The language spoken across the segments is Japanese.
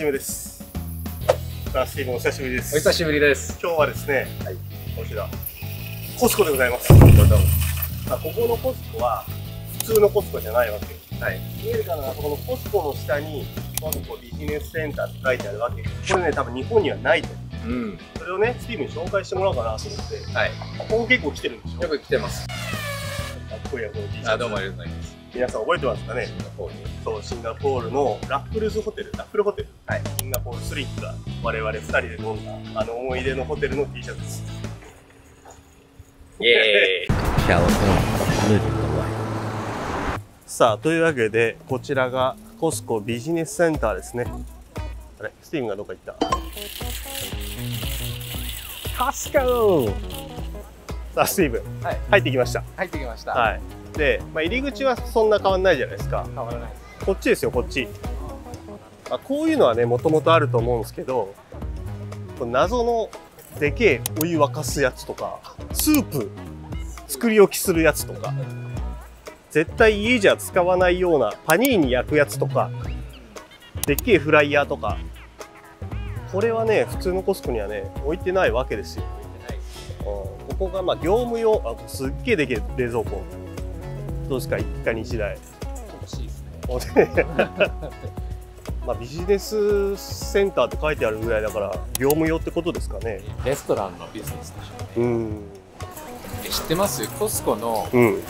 じめです。さあ、スティーブンお久しぶりです。お久しぶりです。今日はですね、はいこちら、コスコでございます。まあ、ここのコスコは、普通のコスコじゃないわけよ。はい。見えるかなこのコスコの下に、コスコビジネスセンターって書いてあるわけ。これね、多分日本にはないと。うん。それをね、スティーブンに紹介してもらおうかなと思って、はい。ここも結構来てるんでしょ？よく来てます。かっこいいや、この T シャツ。あ、どうもありがとうございます。皆さん覚えてますかね？シンガポールに。そう、シンガポールのラッフルズホテル、ラッフルホテル、はいシンガポールスリップが我々2人で飲んだ、あの思い出のホテルの T シャツです。イエーイ。さあ、というわけで、こちらがコスコビジネスセンターですね。あれ、スティーブンがどっか行ったコスコさあ、スティーブン、はい。入ってきました。入ってきました。はい。で、まあ、入り口はそんな変わんないじゃないですか。変わらないです。こっちですよ、こっち。あこういうのはね、もともとあると思うんですけど、謎のでけえお湯沸かすやつとか、スープ作り置きするやつとか、絶対家じゃ使わないようなパニーニ焼くやつとか、でっけえフライヤーとか、これはね、普通のコスコにはね、置いてないわけですよ。うんここがまあ業務用、あすっげえでけえ冷蔵庫。どうですか、一家に一台。で。まあ、ビジネスセンターって書いてあるぐらいだから業務用ってことですかねレストランのビジネスでしょ。うんえ知ってます？コスコのうん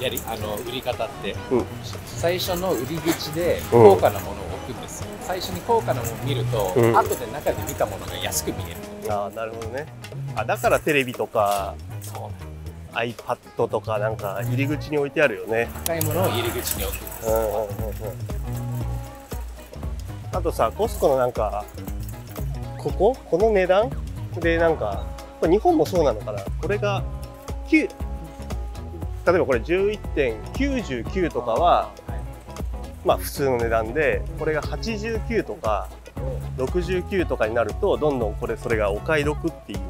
やり、あの、売り方って、うん最初の売り口でうん高価なものを置くんですよ。最初に高価なものを見ると、うん後で中で見たものが安く見える。ああなるほどねあだからテレビとかそう。iPad とかなんか入り口に置いてあるよね。高いものを入り口に置く。うんうんうんうん。あとさコスコのなんかここ？この値段？でなんかこれ日本もそうなのかな？これが9例えばこれ11.99とかはまあ普通の値段でこれが89とか69とかになるとどんどんこれそれがお買い得っていう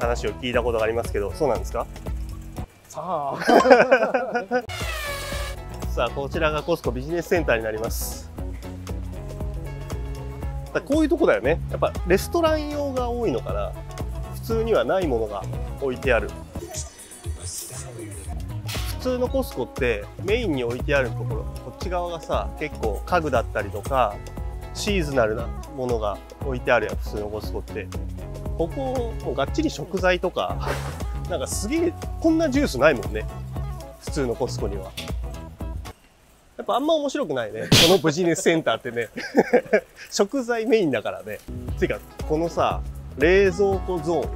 話を聞いたことがありますけどそうなんですか？さあ。さあこちらがコスコビジネスセンターになります。だこういうとこだよね。やっぱレストラン用が多いのかな普通にはないものが置いてある。普通のコスコってメインに置いてあるところこっち側がさ結構家具だったりとかシーズナルなものが置いてあるやん普通のコスコって。ここもうがっちり食材とかなんかすげえこんなジュースないもんね。普通のコスコには。やっぱあんま面白くないね。このビジネスセンターってね。食材メインだからね。てかこのさ冷蔵庫ゾーン。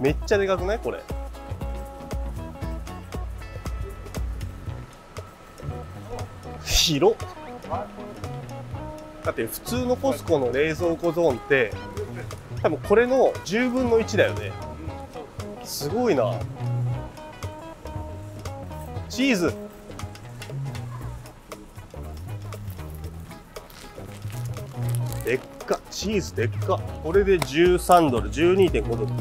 めっちゃでかくない？これ。広だって普通のコスコの冷蔵庫ゾーンって多分これの10分の1だよね。すごいな。チーズ。でっか。チーズでっか。これで13ドル。12.5ドル。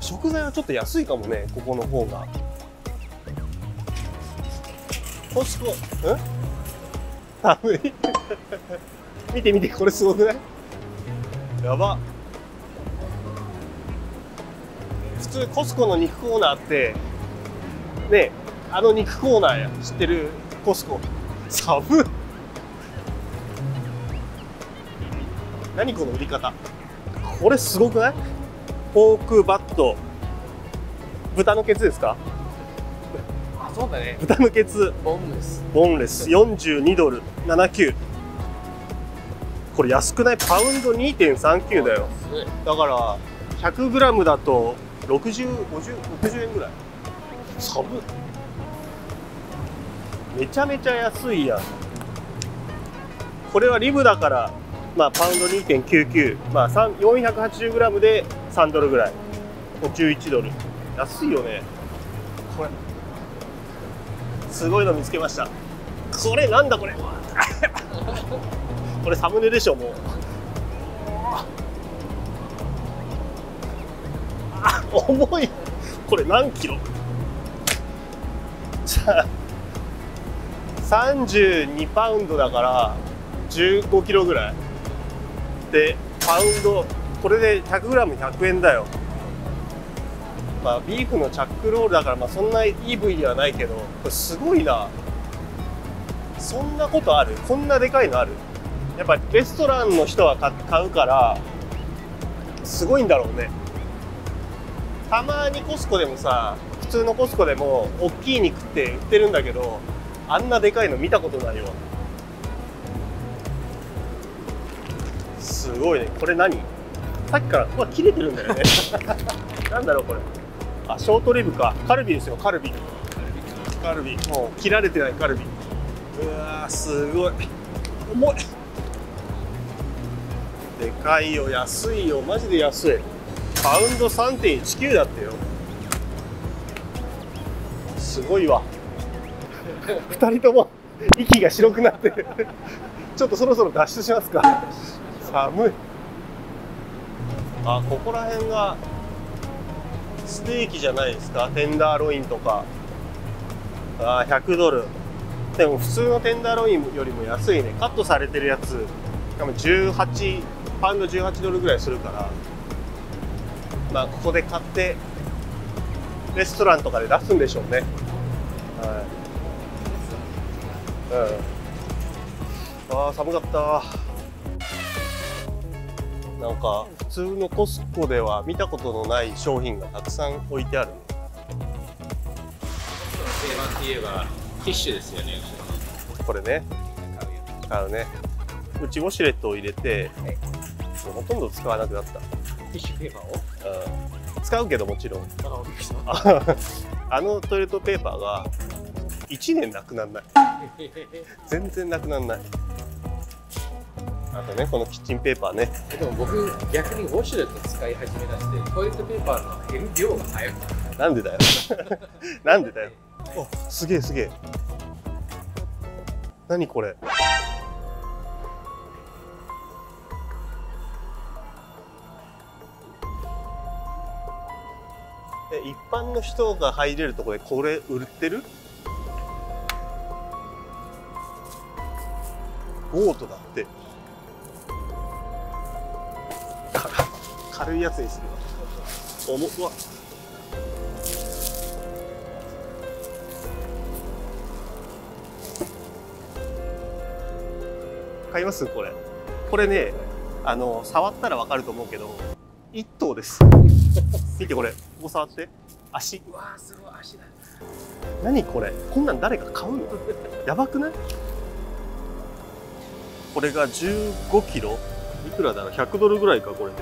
食材はちょっと安いかもね。ここの方が。コスコ。ん寒い見て見て。これすごくない？やば。普通コスコの肉コーナーってねあの肉コーナーや知ってるコスコ？寒っ。何この売り方？これすごくない？ポークバット。豚のケツですか？あ、そうだね。豚のケツ。ボンです。ボンレス。42ドル。79これ安くない？パウンド2.39だよ。だから 100g だと605060円ぐらい。寒っ。めちゃめちゃ安いやん。これはリブだからまあパウンド2.99まあ3 480g で3ドルぐらい。11ドル。安いよね。これ。すごいの見つけました。これなんだこれ。これサムネでしょもうあ重い。これ何キロ？さ32パウンドだから15キロぐらい。でパウンドこれで 100g100 円だよ。まあビーフのチャックロールだからまあそんないい部位ではないけどこれすごいな。そんなことある？こんなでかいのある？やっぱレストランの人は買うからすごいんだろうね。たまにコスコでもさ普通のコスコでも大きい肉って売ってるんだけどあんなでかいの見たことないわ。すごいね。これ何？さっきからここ切れてるんだよね。なんだろうこれ。あショートリブか。カルビですよカルビ。カルビ。もう切られてないカルビ。うわすごい。重い。でかいよ安いよ。マジで安い。パウンド3.19だってよ。すごいわ。2人とも息が白くなって ちょっとそろそろ脱出しますか。寒い。あここら辺がステーキじゃないですか。テンダーロインとか。あ100ドル。でも普通のテンダーロインよりも安いね。カットされてるやつ。18パウンド18ドルぐらいするから。まあここで買ってレストランとかで出すんでしょうね。はい。うん。あー寒かった。なんか普通のコスコでは見たことのない商品がたくさん置いてある。定番って言えばティッシュですよね。これね。買うね。うちウォシュレットを入れてもうほとんど使わなくなった、ティッシュペーパーを？うん、使うけどもちろん。あ のトイレットペーパーが1年なくならない。全然なくならない。あとねこのキッチンペーパーね。でも僕逆にウォシュレット使い始めだしてトイレットペーパーの減る量が早くなんでだよ。なんでだよ。おすげえすげえ。何これ一般の人が入れるとこでこれ売ってる？ボートだって。軽いやつにするわ。重っ。わ。買います？これ。これねあの触ったらわかると思うけど1頭です。見てこれここ触って。足。うわーすごい足だ。何これ？こんなん誰か買うの？やばくない？これが15キロ？いくらだろう？100ドルぐらいかこれで。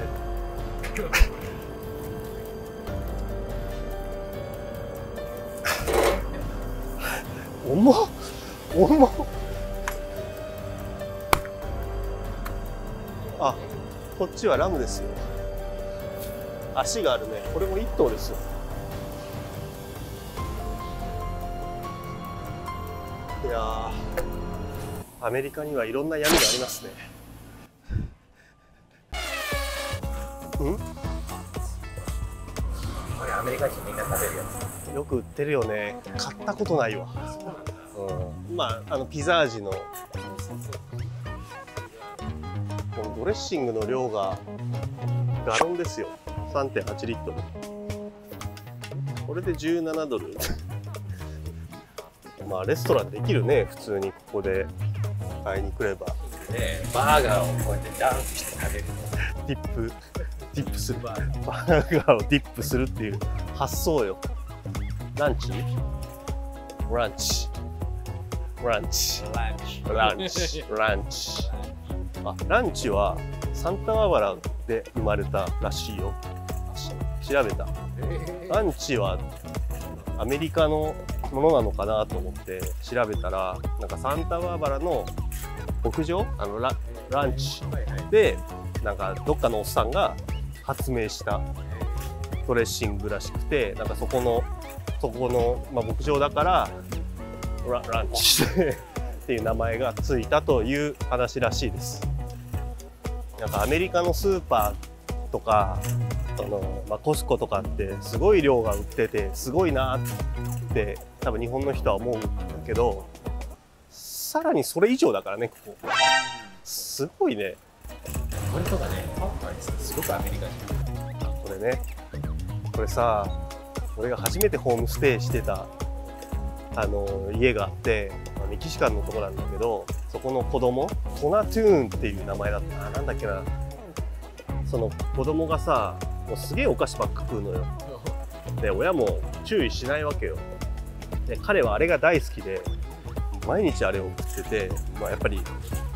重っ重っ。あこっちはラムですよ足があるね。これも1頭ですよ。いやーアメリカにはいろんな闇がありますね。ん？これアメリカ人みんな食べるやつよく売ってるよね。買ったことないわ、うん、まああのピザ味の。このドレッシングの量がガロンですよ3.8リットル。これで17ドル。まあレストランできるね普通に。ここで買いに来れば。でバーガーをこうやってダンクして食べる。ディップ。ディップする。バーバーガーをディップするっていう発想よ。ランチ？ランチ。ランチ。ランチ。ランチ。ランチあ。ランチはサンタババラで生まれたらしいよ。調べた。ランチはアメリカのものなのかなと思って調べたらなんかサンタバーバラの牧場？あのラランチ。でなんかどっかのおっさんが発明したドレッシングらしくてなんかそこのそこの、まあ、牧場だからラランチっていう名前がついたという話らしいですなんかアメリカのスーパーとかその、まあ、コスコとかってすごい量が売っててすごいなって多分日本の人は思うんだけどさらにそれ以上だからねここすごいね。これとかね、パンパンすごくアメリカ人。これね。これさ、俺が初めてホームステイしてた、あの、家があって、まあメキシカンのとこなんだけど、そこの子供、トナトゥーンっていう名前だったな。んだっけな。その子供がさ、もうすげえお菓子ばっか食うのよ。で、親も注意しないわけよ。で、彼はあれが大好きで、毎日あれを食ってて、まあ、やっぱり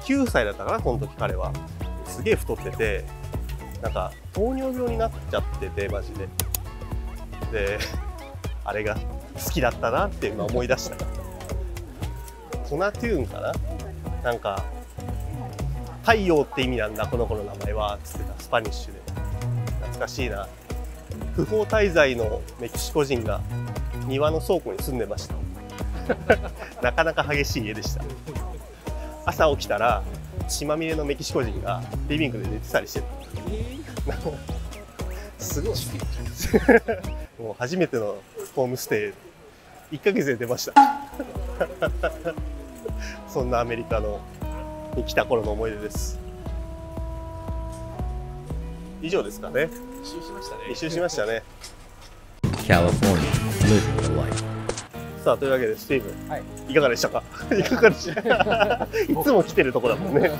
9歳だったかな、その時彼は。すげえ太ってて、なんか糖尿病になっちゃってて、マジで。で、あれが好きだったなって今思い出した。トナトゥーンかな？なんか、太陽って意味なんだ、この子の名前は、つってた、スパニッシュで。懐かしいな。不法滞在のメキシコ人が庭の倉庫に住んでました。なかなか激しい家でした。朝起きたら血まみれのメキシコ人がリビングで寝てたりしてた。すごい。もう初めてのホームステイ、1ヶ月で出ました。そんなアメリカのに来た頃の思い出です。以上ですかね。一周しましたね。一周しましたね。California, living the life. さあ、というわけで、スティーブン、はいいかがでしたか？いかがでした？か いつも来てるとこだもんね。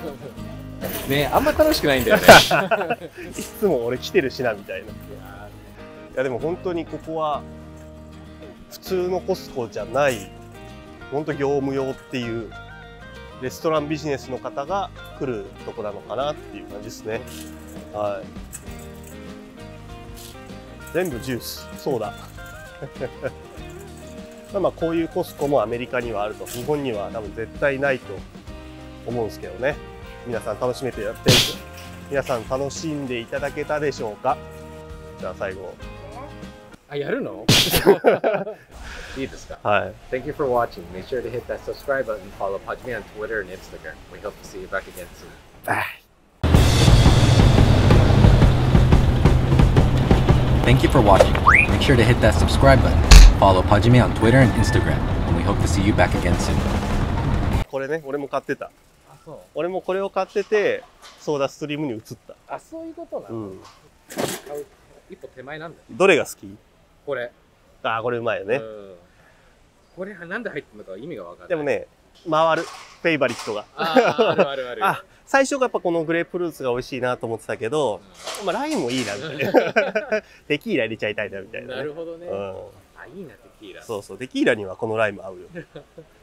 ねあんま楽しくないんだよね。いつも俺来てるしな、みたいな。いや、でも本当にここは、普通のコスコじゃない、本当業務用っていう、レストランビジネスの方が来るとこなのかなっていう感じですね。はい。全部ジュース、ソーダ。まあまあこういうコスコもアメリカにはあると。日本には多分絶対ないと思うんですけどね。皆さん楽しめてやってる皆さん楽しんでいただけたでしょうか？じゃあ最後。あ、やるの？いいですかはい。Thank you for watching. Make sure to hit that subscribe button. Follow Pajmi on Twitter and Instagram. We hope to see you back again soon. Thank you for watching. Make sure to hit that subscribe button. Follow Pajime on Twitter and Instagram, and we hope to see you back again soon. これね、俺も買ってた。あ、そう。俺もこれを買ってて、ソーダストリームに移った。あ、そういうことなの、うん。一歩手前なんだよ。どれが好きこれ。ああ、これうまいよね。うん。これなんで入ってるのか意味がわかんない。でも。ね、回る。フェイバリットが。あるあるある。あ、最初がやっぱこのグレープフルーツが美味しいなと思ってたけど、まあラインもいいなみたいな。テキーラ入れちゃいたいなみたいな、ね。なるほどね。うん。あ、いいな、テキーラ。そうそう。テキーラにはこのライム合うよ。